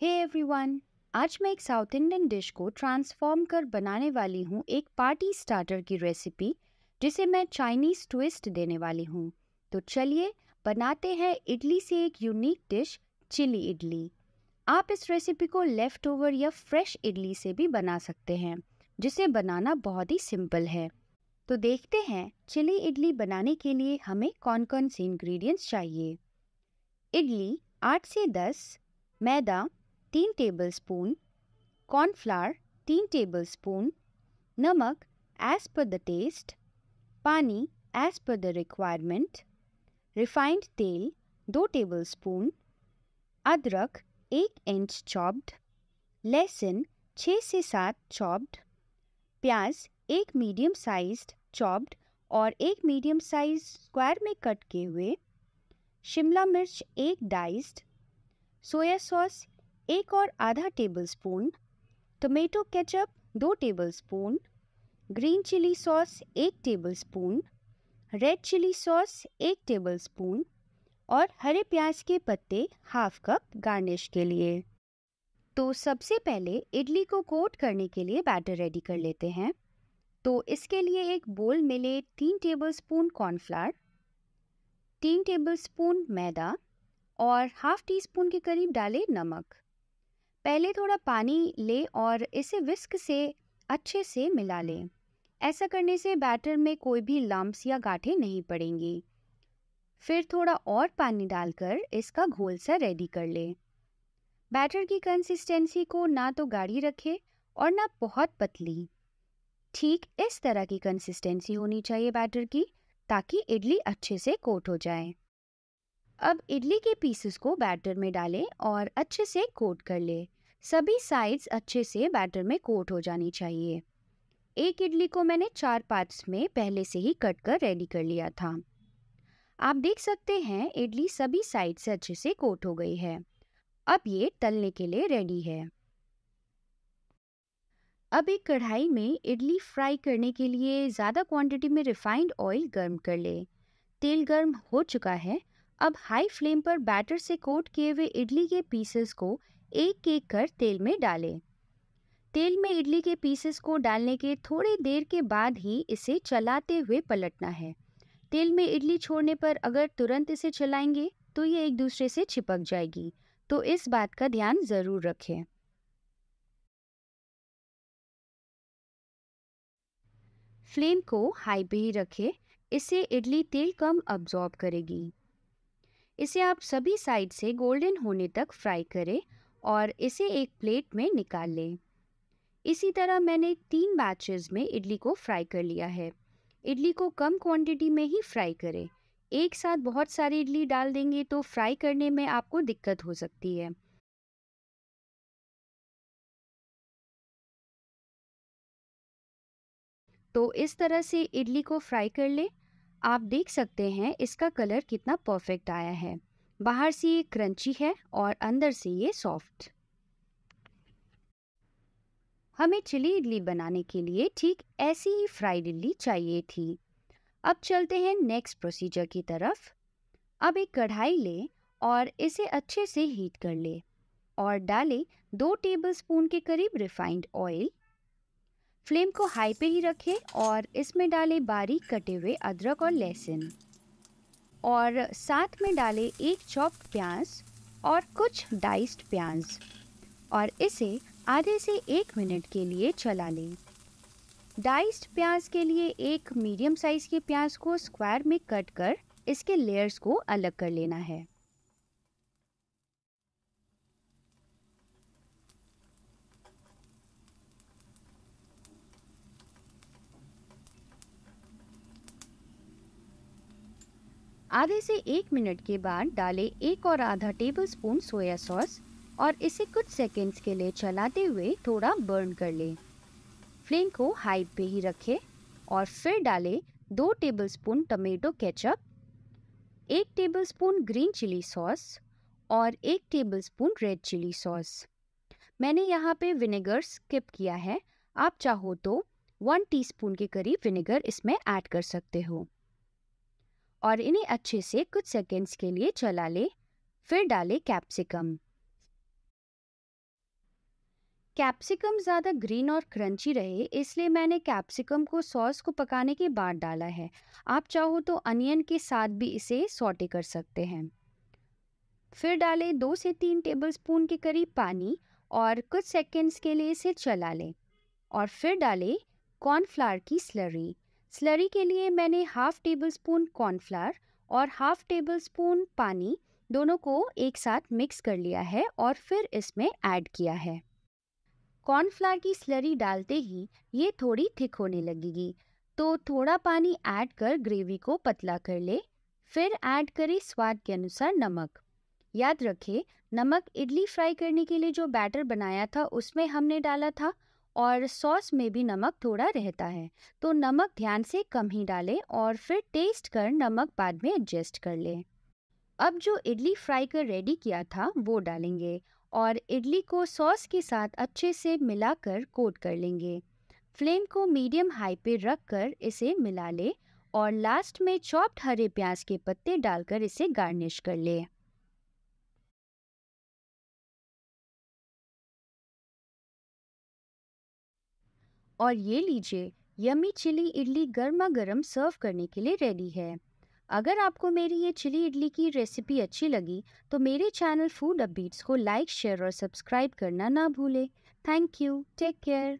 Hey everyone आज मैं एक साउथ इंडियन डिश को ट्रांसफॉर्म कर बनाने वाली हूँ एक पार्टी स्टार्टर की रेसिपी जिसे मैं चाइनीज़ ट्विस्ट देने वाली हूँ। तो चलिए, बनाते हैं इडली से एक यूनिक डिश चिली इडली। आप इस रेसिपी को लेफ़्ट ओवर या फ्रेश इडली से भी बना सकते हैं, जिसे बनाना बहुत ही सिंपल है। तो देखते हैं चिली इडली बनाने के लिए हमें कौन कौन से इंग्रेडिएंट्स चाहिए। इडली आठ से दस, मैदा तीन टेबलस्पून कॉर्नफ्लावर तीन टेबलस्पून नमक एज पर द टेस्ट पानी as per the requirement refined तेल दो टेबलस्पून अदरक एक इंच चॉप्ड लहसुन छः से सात चॉप्ड प्याज एक मीडियम साइज्ड चॉप्ड और एक मीडियम साइज़ स्क्वायर में कट किए हुए, शिमला मिर्च एक डाइस्ड सोया सॉस एक और आधा टेबलस्पून टोमेटो केचप दो टेबलस्पून ग्रीन चिली सॉस एक टेबलस्पून रेड चिली सॉस एक टेबलस्पून और हरे प्याज के पत्ते हाफ़ कप गार्निश के लिए। तो सबसे पहले इडली को कोट करने के लिए बैटर रेडी कर लेते हैं। तो इसके लिए एक बोल में ले तीन टेबलस्पून कॉर्नफ्लावर तीन टेबलस्पून मैदा और हाफ़ टी स्पून के करीब डालें नमक। पहले थोड़ा पानी ले और इसे विस्क से, अच्छे से मिला लें। ऐसा करने से बैटर में कोई भी लम्ब्स या गाठें नहीं पड़ेंगी। फिर थोड़ा और पानी डालकर इसका घोल सा रेडी कर लें। बैटर की कंसिस्टेंसी को ना तो गाढ़ी रखें और ना बहुत पतली। ठीक इस तरह की कंसिस्टेंसी होनी चाहिए बैटर की, ताकि इडली अच्छे से कोट हो जाए। अब इडली के पीसेस को बैटर में डालें और अच्छे से कोट कर लें। सभी साइड्स अच्छे से बैटर में कोट हो जानी चाहिए। एक इडली को मैंने चार पार्ट्स में पहले से ही कट कर रेडी कर लिया था। आप देख सकते हैं, इडली सभी साइड से अच्छे से कोट हो गई है। अब ये तलने के लिए रेडी है। अब एक कढ़ाई में इडली फ्राई करने के लिए ज़्यादा क्वांटिटी में रिफाइंड ऑयल गर्म कर ले। तेल गर्म हो चुका है। अब हाई फ्लेम पर बैटर से कोट किए हुए इडली के पीसेस को एक एक कर तेल में डालें। तेल में इडली के पीसेस को डालने के थोड़ी देर के बाद ही इसे चलाते हुए पलटना है। तेल में इडली छोड़ने पर अगर तुरंत इसे चलाएँगे तो ये एक दूसरे से चिपक जाएगी। तो इस बात का ध्यान ज़रूर रखें। फ्लेम को हाई पे ही रखें। इससे इडली तेल कम अब्जॉर्ब करेगी। इसे आप सभी साइड से गोल्डन होने तक फ्राई करें। और इसे एक प्लेट में निकाल लें। इसी तरह मैंने तीन बैचेस में इडली को फ्राई कर लिया है। इडली को कम क्वांटिटी में ही फ्राई करें। एक साथ बहुत सारी इडली डाल देंगे तो फ्राई करने में आपको दिक्कत हो सकती है। तो इस तरह से इडली को फ्राई कर ले। आप देख सकते हैं इसका कलर कितना परफेक्ट आया है। बाहर से ये क्रंची है और अंदर से ये सॉफ्ट। हमें चिली इडली बनाने के लिए ठीक ऐसी ही फ्राइड इडली चाहिए थी। अब चलते हैं नेक्स्ट प्रोसीजर की तरफ़। अब एक कढ़ाई ले और इसे अच्छे से हीट कर ले और डालें दो टेबलस्पून के करीब रिफाइंड ऑयल। फ्लेम को हाई पे ही रखें और इसमें डालें बारीक कटे हुए अदरक और लहसुन। और साथ में डालें एक चॉप्ड प्याज और कुछ डाइस्ड प्याज। और इसे आधे से एक मिनट के लिए चला लें। डाइस्ड प्याज के लिए एक मीडियम साइज़ के प्याज को स्क्वायर में कट कर इसके लेयर्स को अलग कर लेना है। आधे से एक मिनट के बाद डालें एक और आधा टेबल स्पून सोया सॉस और इसे कुछ सेकेंड्स के लिए चलाते हुए थोड़ा बर्न कर लें। फ्लेम को हाई पे ही रखें और फिर डालें दो टेबलस्पून टमेटो केचप एक टेबलस्पून ग्रीन चिली सॉस और एक टेबलस्पून रेड चिली सॉस मैंने यहाँ पे विनेगर स्किप किया है। आप चाहो तो वन टीस्पून के करीब विनेगर इसमें ऐड कर सकते हो। और इन्हें अच्छे से कुछ सेकेंड्स के लिए चला ले, फिर डालें कैप्सिकम कैप्सिकम ज़्यादा ग्रीन और क्रंची रहे, इसलिए मैंने कैप्सिकम को सॉस को पकाने के बाद डाला है। आप चाहो तो अनियन के साथ भी इसे सॉटे कर सकते हैं। फिर डालें दो से तीन टेबलस्पून के करीब पानी और कुछ सेकंड्स के लिए इसे चला लें। और फिर डालें कॉर्नफ्लावर की स्लरी स्लरी के लिए मैंने हाफ़ टेबल स्पून कॉर्नफ्लावर और हाफ़ टेबल स्पून पानी दोनों को एक साथ मिक्स कर लिया है और फिर इसमें ऐड किया है। कॉर्नफ्लावर की स्लरी डालते ही ये थोड़ी थिक होने लगेगी। तो थोड़ा पानी ऐड कर ग्रेवी को पतला कर ले, फिर ऐड करें स्वाद के अनुसार नमक। याद रखें, नमक इडली फ्राई करने के लिए जो बैटर बनाया था उसमें हमने डाला था और सॉस में भी नमक थोड़ा रहता है। तो नमक ध्यान से कम ही डालें और फिर टेस्ट कर नमक बाद में एडजस्ट कर लें। अब जो इडली फ्राई कर रेडी किया था, वो डालेंगे और इडली को सॉस के साथ अच्छे से मिलाकर कोट कर लेंगे। फ्लेम को मीडियम हाई पे रख कर इसे मिला ले और लास्ट में चॉप्ड हरे प्याज के पत्ते डालकर इसे गार्निश कर ले। और ये लीजिए, यमी चिली इडली गर्मा गर्म सर्व करने के लिए रेडी है। अगर आपको मेरी ये चिली इडली की रेसिपी अच्छी लगी तो मेरे चैनल फ़ूड अपडेट्स को लाइक, शेयर और सब्सक्राइब करना ना भूलें। Thank you, take care.